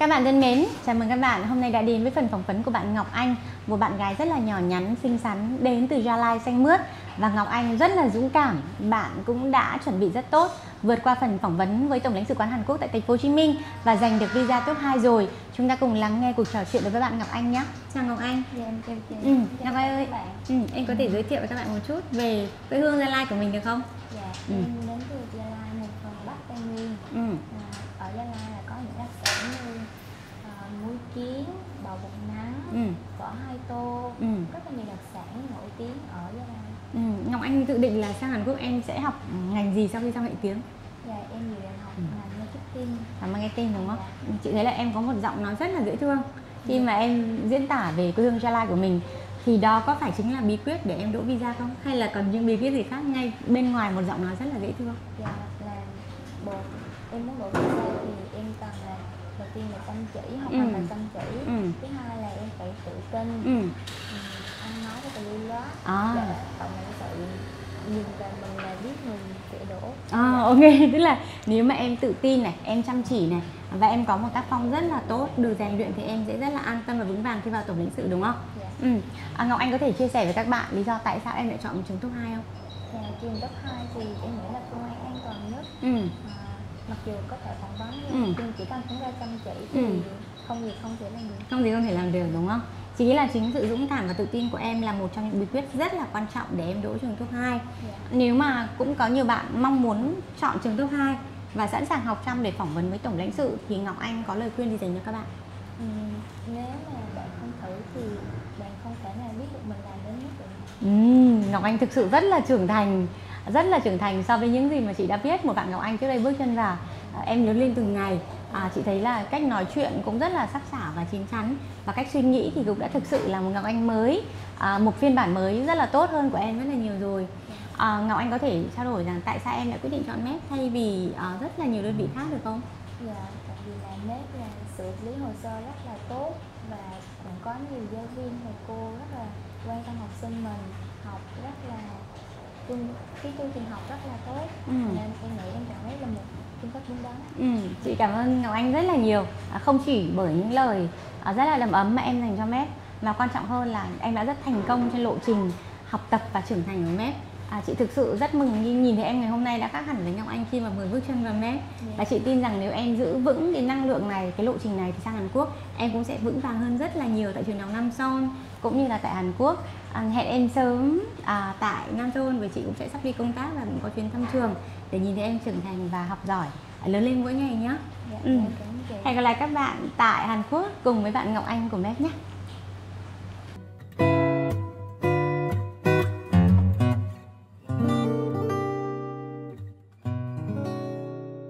Các bạn thân mến, chào mừng các bạn. Hôm nay đã đến với phần phỏng vấn của bạn Ngọc Anh Một bạn gái rất là nhỏ nhắn, xinh xắn, đến từ Gia Lai xanh mướt. Và Ngọc Anh rất là dũng cảm, bạn cũng đã chuẩn bị rất tốt Vượt qua phần phỏng vấn với Tổng lãnh sự quán Hàn Quốc tại thành phố Hồ Chí Minh Và giành được visa top 2 rồi Chúng ta cùng lắng nghe cuộc trò chuyện đối với bạn Ngọc Anh nhé Chào Ngọc Anh Dạ em chào chị. ừ, Dạ, Ngọc Anh ơi, bạn. ừ, em có thể giới thiệu với các bạn một chút về quê hương Gia Lai của mình được không? Dạ, Ừ. em đến từ Gia Lai, một phần Bắc Tây Nguyên. Ừ, À, ở Gia Lai là có những đặc sản như à, muối kiến, bò bột nắng, ừ, phở hai tô, ừ. rất là nhiều đặc sản nổi tiếng ở Gia Lai. Ừ, Ngọc Anh dự định là sang Hàn Quốc em sẽ học ngành gì sau khi xong hệ tiếng? Dạ, em dự định học Ừ. ngành marketing. Làm marketing đúng không? Chị thấy là em có một giọng nói rất là dễ thương Khi mà em diễn tả về quê hương Gia Lai của mình Thì đó có phải chính là bí quyết để em đỗ visa không? Hay là còn những bí quyết gì khác ngay bên ngoài một giọng nói rất là dễ thương? Dạ, là bột em muốn đổ visa thì em cần là đầu tiên là chăm chỉ, học Ừ. hành là chăm chỉ. Ừ. Thứ hai là em phải tự tin, Ừ, ừ, ăn nói rất là lưu loát À. để cộng lãnh sự nhìn vào mình là biết mình sẽ đổ à, ok, tức là nếu mà em tự tin này, em chăm chỉ này Và em có một tác phong rất là tốt, được rèn luyện thì em sẽ rất là an tâm và vững vàng khi vào tổng lãnh sự đúng không? dạ. Ừ. À, Ngọc Anh có thể chia sẻ với các bạn lý do tại sao em lại chọn trường top 2 không? Dạ, trường top 2 thì em nghĩ là phương án an toàn nhất Ừ. à, mặc dù có thể phỏng vấn Ừ. nhưng ừ. chỉ cần chúng ta chăm chỉ thì Ừ. không gì không thể làm được không gì không thể làm được đúng không chỉ nghĩ là chính sự dũng cảm và tự tin của em là một trong những bí quyết rất là quan trọng để em đỗ trường top 2 dạ. nếu mà cũng có nhiều bạn mong muốn chọn trường top 2 và sẵn sàng học chăm để phỏng vấn với tổng lãnh sự thì Ngọc Anh có lời khuyên gì dành cho các bạn ừ, nếu mà bạn không thử thì bạn không thể nào biết được mình làm đến mức được Ừm, Ngọc Anh thực sự rất là trưởng thành rất là trưởng thành so với những gì mà chị đã biết. Một bạn Ngọc Anh trước đây bước chân vào à, em lớn lên từng ngày. À, chị thấy là cách nói chuyện cũng rất là sắc sảo và chín chắn. Và cách suy nghĩ thì cũng đã thực sự là một Ngọc Anh mới. À, một phiên bản mới rất là tốt hơn của em rất là nhiều rồi. À, Ngọc Anh có thể trao đổi rằng tại sao em lại quyết định chọn mép thay vì à, rất là nhiều đơn vị khác được không? dạ, tại vì là mép là xử lý hồ sơ rất là tốt và cũng có nhiều giáo viên thầy cô rất là quan tâm học sinh mình học rất là chương cái chương trình học rất là tốt. Ừ. nên em nghĩ em chọn nếp là một phương pháp đúng đắn. Ừ, chị cảm ơn Ngọc Anh rất là nhiều. À, không chỉ bởi những lời à, rất là đầm ấm mà em dành cho MEP mà quan trọng hơn là em đã rất thành công trên lộ trình học tập và trưởng thành của MEP à, chị thực sự rất mừng khi nhìn thấy em ngày hôm nay đã khác hẳn với Ngọc Anh khi mà vừa bước chân vào MEP và chị tin rằng nếu em giữ vững cái năng lượng này cái lộ trình này thì sang Hàn Quốc em cũng sẽ vững vàng hơn rất là nhiều tại trường học Nam Son cũng như là tại Hàn Quốc. À, hẹn em sớm à, tại Nam Son và chị cũng sẽ sắp đi công tác và cũng có chuyến thăm trường để nhìn thấy em trưởng thành và học giỏi. À, lớn lên mỗi ngày nhé dạ, Ừ. Hẹn gặp lại các bạn tại Hàn Quốc cùng với bạn Ngọc Anh của MEP nhé